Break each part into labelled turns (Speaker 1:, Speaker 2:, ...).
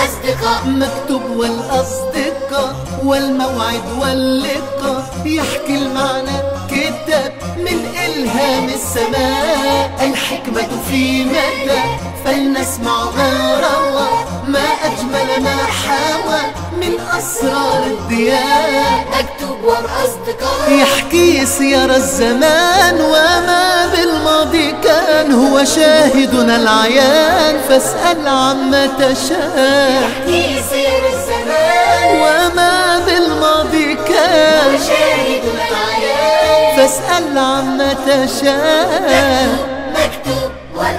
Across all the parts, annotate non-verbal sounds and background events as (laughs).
Speaker 1: والأصدقاء.
Speaker 2: مكتوب والأصدقاء والموعد واللقاء. يحكي المعنى كتاب من إلهام السماء. الحكمة في مدى فلنسمع ما روى ما أجمل ما حوى أسرار الضياء.
Speaker 1: مكتوب والأصدقاء.
Speaker 2: يحكي سير الزمان وما بالماضي كان هو شاهدنا العيان. فاسأل عما تشاء.
Speaker 1: في سير الزمان.
Speaker 2: وما بالماضي كان
Speaker 1: وشاهدنا العيان.
Speaker 2: فاسأل عما تشاء.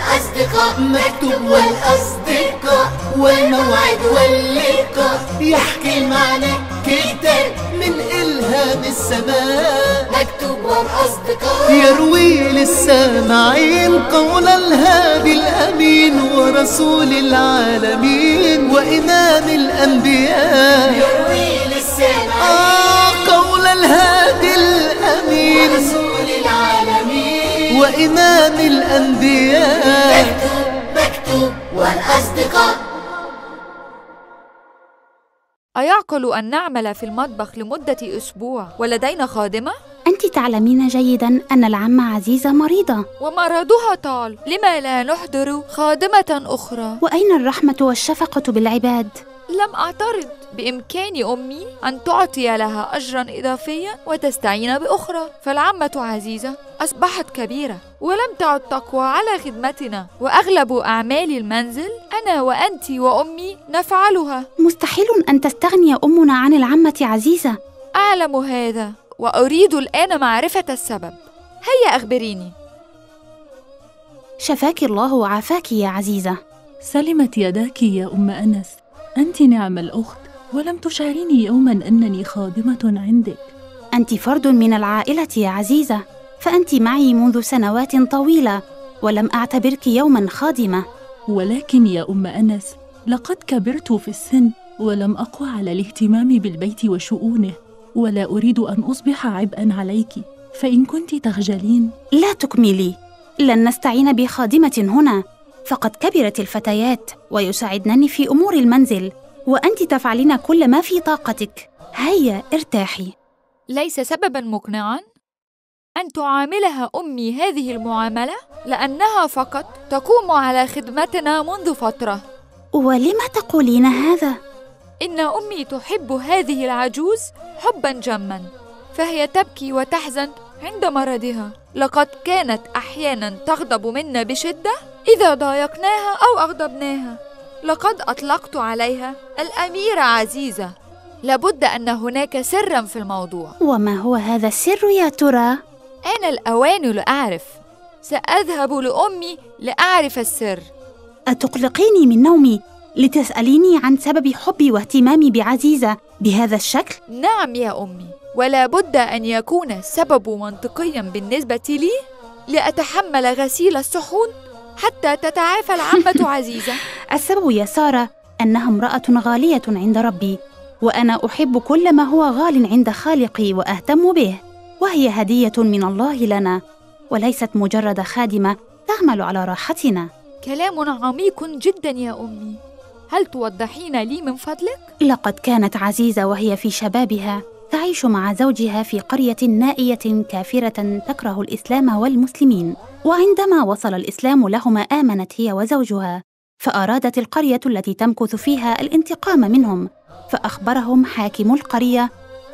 Speaker 1: والأصدقاء
Speaker 2: مكتوب والأصدقاء والموعد واللقاء. يحكي المعنى كتاب من إلهام السماء.
Speaker 1: مكتوب والأصدقاء.
Speaker 2: يروي للسامعين قول الهادي الأمين ورسول العالمين وإمام الأنبياء.
Speaker 1: يروي للسامع
Speaker 2: آه قول الهادي الأمين.
Speaker 1: رسول العالمين
Speaker 2: وإمام الأنبياء
Speaker 1: مكتوب مكتوب والأصدقاء
Speaker 3: أيعقل أن نعمل في المطبخ لمدة أسبوع ولدينا خادمة؟
Speaker 4: أنت تعلمين جيدا أن العمة عزيزة مريضة
Speaker 3: ومرضها طال لما لا نحضر خادمة أخرى؟
Speaker 4: وأين الرحمة والشفقة بالعباد؟
Speaker 3: لم أعترض بإمكان أمي أن تعطي لها أجرا إضافيا وتستعين بأخرى. فالعمة عزيزة أصبحت كبيرة ولم تعد تقوى على خدمتنا. وأغلب أعمال المنزل أنا وأنت وأمي نفعلها.
Speaker 4: مستحيل أن تستغني أمنا عن العمة عزيزة.
Speaker 3: أعلم هذا وأريد الآن معرفة السبب. هيا أخبريني.
Speaker 4: شفاك الله وعافاك يا عزيزة.
Speaker 5: سلمت يداك يا أم أنس. أنت نعم الأخت ولم تشعريني يوما أنني خادمة عندك.
Speaker 4: أنت فرد من العائلة يا عزيزة فأنت معي منذ سنوات طويلة ولم أعتبرك يوما خادمة.
Speaker 5: ولكن يا أم أنس لقد كبرت في السن ولم أقوى على الاهتمام بالبيت وشؤونه ولا أريد أن أصبح عبئا عليك. فإن كنت تخجلين؟
Speaker 4: لا تكملي لن نستعين بخادمة هنا. فقد كبرت الفتيات ويساعدنني في أمور المنزل. وأنت تفعلين كل ما في طاقتك. هيا ارتاحي.
Speaker 3: ليس سببا مقنعا أن تعاملها أمي هذه المعاملة لأنها فقط تقوم على خدمتنا منذ فترة.
Speaker 4: ولم تقولين هذا؟
Speaker 3: إن أمي تحب هذه العجوز حبا جما فهي تبكي وتحزن عند مرضها. لقد كانت أحيانا تغضب منا بشدة. إذا ضايقناها أو أغضبناها لقد أطلقت عليها الأميرة عزيزة. لابد أن هناك سرا في الموضوع.
Speaker 4: وما هو هذا السر يا ترى؟
Speaker 3: آن الأوان لأعرف. سأذهب لأمي لأعرف السر.
Speaker 4: أتقلقيني من نومي؟ لتسأليني عن سبب حبي واهتمامي بعزيزة بهذا الشكل؟
Speaker 3: نعم يا أمي ولا بد أن يكون السبب منطقيا بالنسبة لي لأتحمل غسيل الصحون حتى تتعافى العمة (laughs) عزيزة.
Speaker 4: السبب يا سارة أنها امرأة غالية عند ربي وأنا أحب كل ما هو غال عند خالقي وأهتم به وهي هدية من الله لنا وليست مجرد خادمة تعمل على راحتنا.
Speaker 3: كلام عميق جدا يا أمي. هل توضحين لي من فضلك؟
Speaker 4: لقد كانت عزيزة وهي في شبابها. تعيش مع زوجها في قرية نائية كافرة تكره الإسلام والمسلمين. وعندما وصل الإسلام لهما آمنت هي وزوجها. فأرادت القرية التي تمكث فيها الانتقام منهم. فأخبرهم حاكم القرية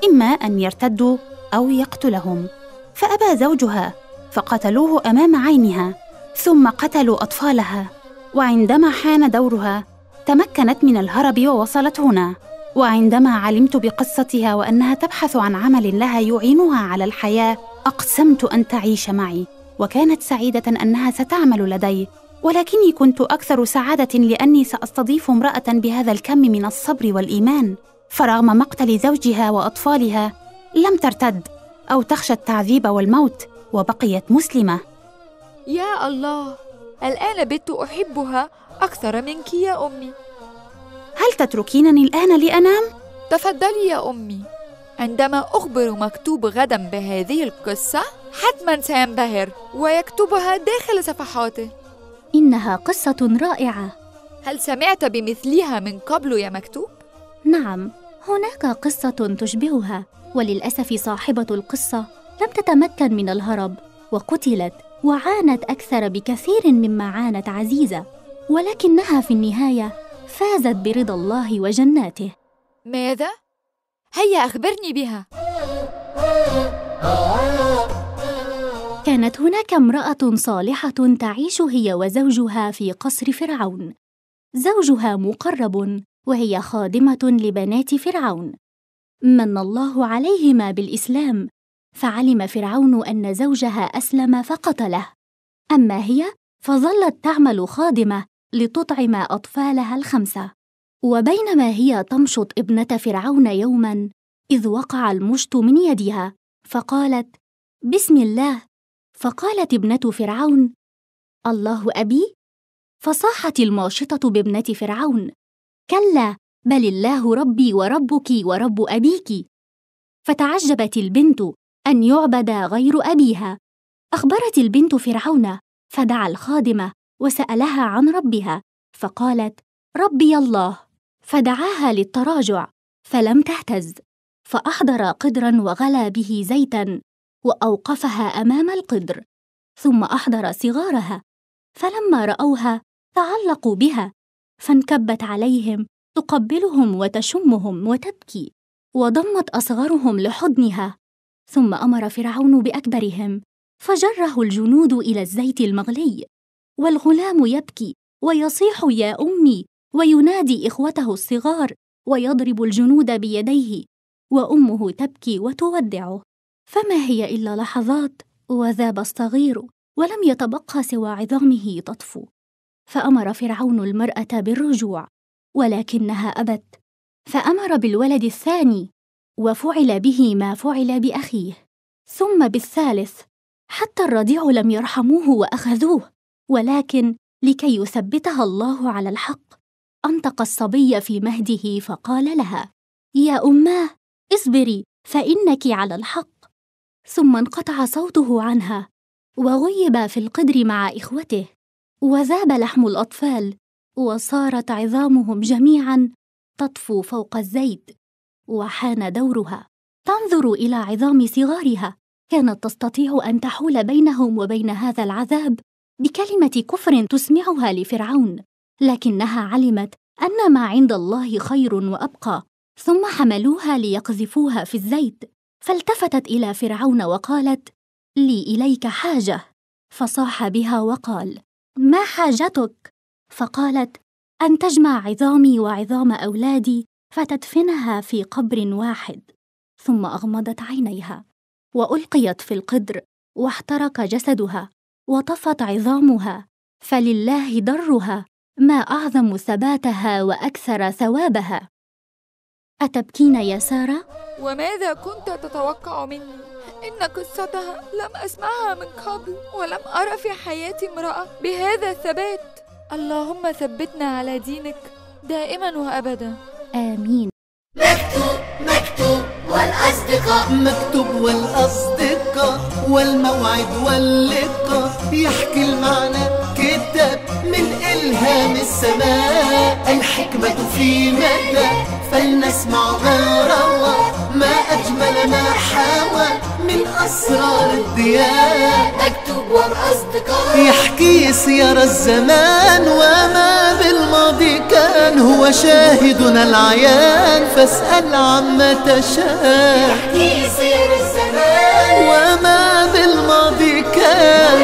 Speaker 4: إما أن يرتدوا أو يقتلهم. فأبى زوجها فقتلوه أمام عينها ثم قتلوا أطفالها. وعندما حان دورها تمكنت من الهرب ووصلت هنا. وعندما علمت بقصتها وأنها تبحث عن عمل لها يعينها على الحياة أقسمت أن تعيش معي وكانت سعيدة أنها ستعمل لدي. ولكني كنت أكثر سعادة لأني سأستضيف امرأة بهذا الكم من الصبر والإيمان. فرغم مقتل زوجها وأطفالها لم ترتد أو تخشى التعذيب والموت وبقيت مسلمة.
Speaker 3: يا الله الآن بت أحبها أكثر منك يا أمي.
Speaker 4: هل تتركينني الآن لأنام؟
Speaker 3: تفضلي يا أمي. عندما أخبر مكتوب غدا بهذه القصة حتما سينبهر ويكتبها داخل صفحاته.
Speaker 6: إنها قصة رائعة.
Speaker 3: هل سمعت بمثلها من قبل يا مكتوب؟
Speaker 6: نعم هناك قصة تشبهها وللأسف صاحبة القصة لم تتمكن من الهرب وقتلت وعانت أكثر بكثير مما عانت عزيزة ولكنها في النهاية فازت برضا الله وجناته.
Speaker 3: ماذا؟ هيا أخبرني بها.
Speaker 6: كانت هناك امرأة صالحة تعيش هي وزوجها في قصر فرعون. زوجها مقرب وهي خادمة لبنات فرعون. من الله عليهما بالإسلام فعلم فرعون أن زوجها أسلم فقتله. أما هي فظلت تعمل خادمة لتطعم أطفالها الخمسة. وبينما هي تمشط ابنة فرعون يوما إذ وقع المشط من يدها فقالت بسم الله. فقالت ابنة فرعون الله أبي. فصاحت الماشطة بابنة فرعون كلا بل الله ربي وربك ورب أبيك. فتعجبت البنت أن يعبد غير أبيها. أخبرت البنت فرعون فدعا الخادمة وسألها عن ربها فقالت ربي الله. فدعاها للتراجع فلم تهتز فأحضر قدرا وغلى به زيتا وأوقفها أمام القدر ثم أحضر صغارها فلما رأوها تعلقوا بها فانكبت عليهم تقبلهم وتشمهم وتبكي وضمت أصغرهم لحضنها ثم أمر فرعون بأكبرهم فجره الجنود إلى الزيت المغلي. والغلام يبكي ويصيح يا أمي وينادي إخوته الصغار ويضرب الجنود بيديه وأمه تبكي وتودعه. فما هي إلا لحظات وذاب الصغير ولم يتبقى سوى عظامه تطفو. فأمر فرعون المرأة بالرجوع ولكنها أبت. فأمر بالولد الثاني وفعل به ما فعل بأخيه. ثم بالثالث حتى الرضيع لم يرحموه وأخذوه. ولكن لكي يثبتها الله على الحق أنطق الصبي في مهده فقال لها يا اماه اصبري فإنك على الحق. ثم انقطع صوته عنها وغيب في القدر مع إخوته وذاب لحم الأطفال وصارت عظامهم جميعا تطفو فوق الزيت وحان دورها. تنظر إلى عظام صغارها كانت تستطيع أن تحول بينهم وبين هذا العذاب بكلمة كفر تسمعها لفرعون لكنها علمت أن ما عند الله خير وأبقى ثم حملوها ليقذفوها في الزيت. فالتفتت إلى فرعون وقالت لي إليك حاجة. فصاح بها وقال ما حاجتك؟ فقالت أن تجمع عظامي وعظام أولادي فتدفنها في قبر واحد. ثم أغمضت عينيها وألقيت في القدر واحترق جسدها. وطفت عظامها فلله درها ما أعظم ثباتها وأكثر ثوابها. أتبكين يا سارة؟
Speaker 3: وماذا كنت تتوقع مني؟ إن قصتها لم أسمعها من قبل ولم أرى في حياتي امرأة بهذا الثبات. اللهم ثبتنا على دينك دائما وأبدا.
Speaker 6: آمين.
Speaker 1: مكتوب مكتوب والأصدقاء.
Speaker 2: مكتوب والأصدقاء. والموعد واللقاء يحكي المعنى كتاب من إلهام السماء. الحكمة في مدى فلنسمع ما روى ما أجمل ما حوى من أسرار الديان
Speaker 1: مكتوب والأصدقاء
Speaker 2: يحكي سير الزمان وما بالماضي كان هو شاهدنا العيان. فاسأل عما تشاء.
Speaker 1: في سير الزمان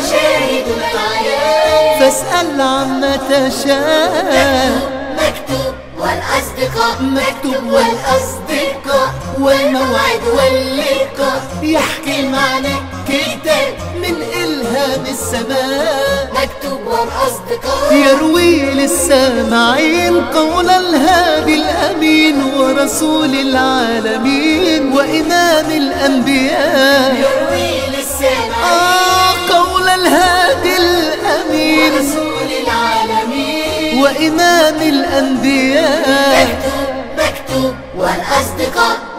Speaker 1: وشاهدنا العيان
Speaker 2: فاسأل عما تشاء.
Speaker 1: مكتوب والأصدقاء
Speaker 2: مكتوب والأصدقاء والموعد واللقاء. يحكي المعنى كتاب من إلهام السماء.
Speaker 1: مكتوب والأصدقاء.
Speaker 2: يروي للسامعين قول الهادي الأمين ورسول العالمين وإمام الأنبياء.
Speaker 1: يروي للسامع
Speaker 2: وإمام الأنبياء.
Speaker 1: مكتوب مكتوب والأصدقاء.